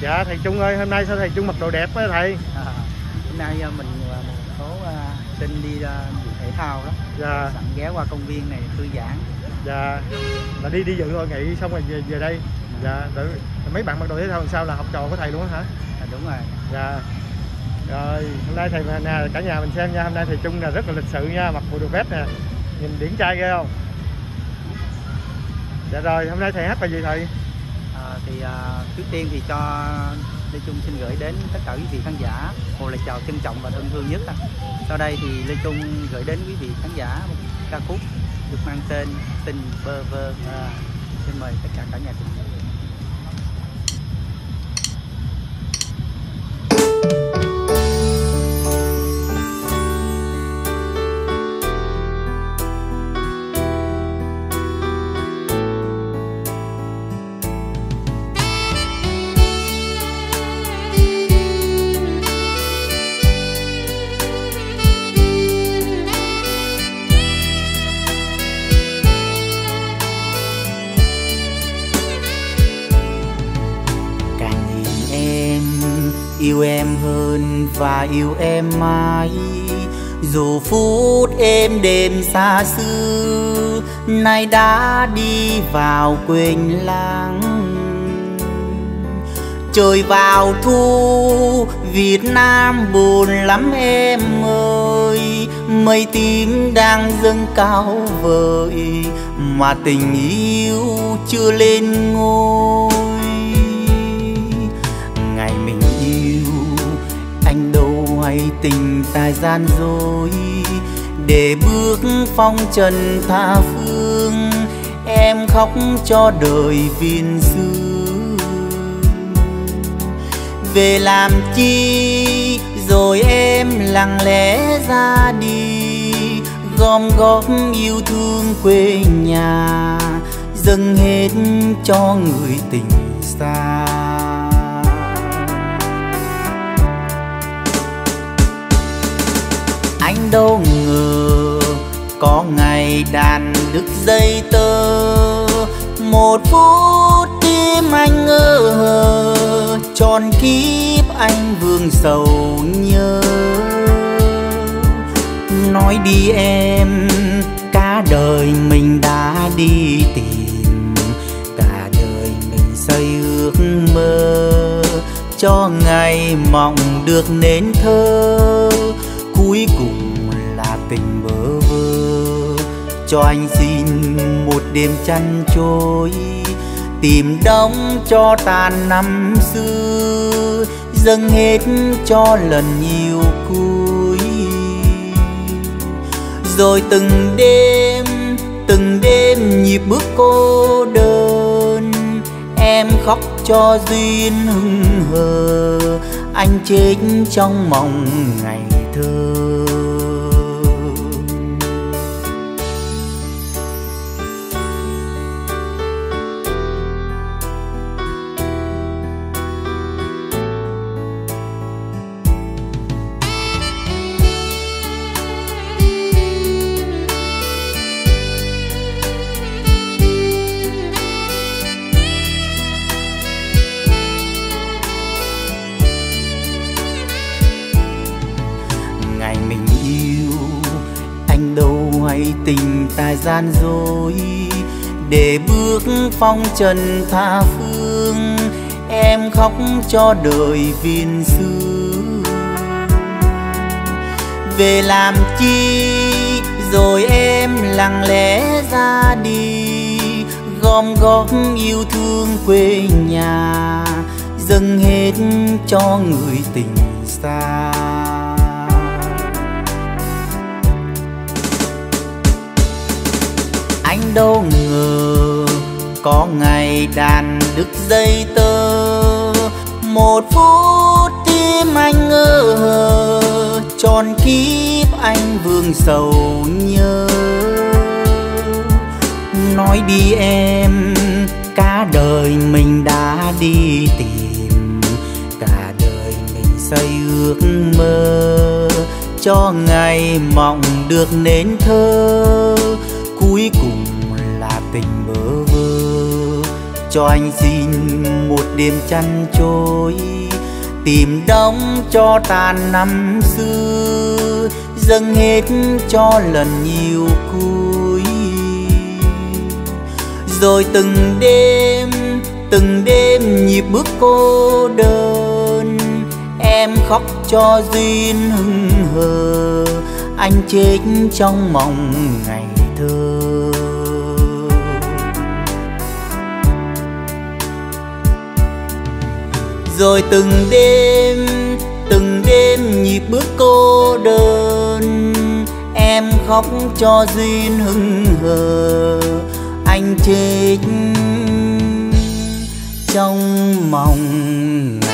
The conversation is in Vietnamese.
dạ thầy Trung ơi hôm nay sao thầy Trung mặc đồ đẹp quá thầy? À, hôm nay à, mình à, một số à, sinh đi dự thể thao đó. Dạ. Sẵn ghé qua công viên này thư giãn. Dạ. Là đi đi dự hội nghị xong rồi về, về đây. Dạ rồi mấy bạn mặc đồ thể thao làm sao? Là học trò của thầy luôn á hả? À, đúng rồi. Dạ. Rồi hôm nay thầy nè cả nhà mình xem nha. Hôm nay thầy Trung là rất là lịch sự nha. Mặc bộ đồ vest nè. Nhìn điển trai ghê không? Dạ rồi hôm nay thầy hát bài gì thầy thì à, trước tiên thì cho Lê Trung xin gửi đến tất cả quý vị khán giả một lời chào trân trọng và thân thương nhất à. sau đây thì Lê Trung gửi đến quý vị khán giả một ca khúc được mang tên tình bơ vơ à, xin mời tất cả cả nhà cùng yêu em hơn và yêu em mãi. Dù phút êm đêm xa xưa nay đã đi vào quên lãng. Trời vào thu, Việt Nam buồn lắm em ơi. Mây tím đang dâng cao vời, Mà tình yêu chưa lên ngôi. Tình gian dối. Để bước phong trần tha phương, Em khóc cho đời viên dương về làm chi, rồi em lặng lẽ ra đi. Gom góp yêu thương quê nhà, dâng hết cho người tình xa. Đâu ngờ, có ngày đàn đứt dây tơ. Một phút tim anh ngơ hờ tròn kiếp anh vương sầu nhớ. Nói đi em, cả đời mình đã đi tìm. Cả đời mình xây ước mơ, cho ngày mộng được nên thơ. Cuối cùng tình bơ vơ. Cho anh xin một đêm chăn trôi, tìm đóng cho tàn năm xưa. Dâng hết cho lần yêu cuối. Rồi từng đêm từng đêm nhịp bước cô đơn. Em khóc cho duyên hưng hờ, anh chết trong mộng ngày thơ. Tình yêu. Anh đâu hay tình ta gian dối. Để bước phong trần tha phương, em khóc cho đời viên xưa về làm chi? Rồi em lặng lẽ ra đi. Gom góp yêu thương quê nhà, dâng hết cho người tình xa. Đâu ngờ có ngày đàn đứt dây tơ. Một phút tim anh ngơ hờ tròn kiếp anh vương sầu nhớ. Nói đi em, cả đời mình đã đi tìm, cả đời mình xây ước mơ. Cho ngày mộng được nên thơ cho anh xin một đêm chăn trôi tìm đóng cho tàn năm xưa, dâng hết cho lần nhiều cuối. Rồi từng đêm từng đêm nhịp bước cô đơn, em khóc cho duyên hưng hờ, anh chết trong mộng ngày thơ. Rồi từng đêm từng đêm nhịp bước cô đơn em khóc cho duyên hững hờ, anh chết trong mộng. ngày